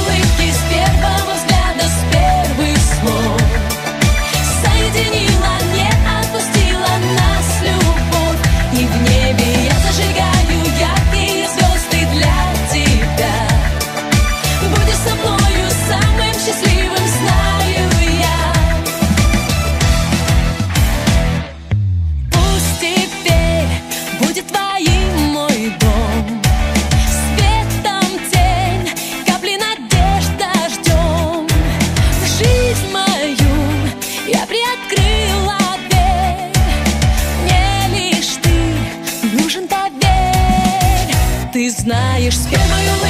улыбки, с первого взгляда, с первых слов? Соедини знаешь, с первой улыбки, с первого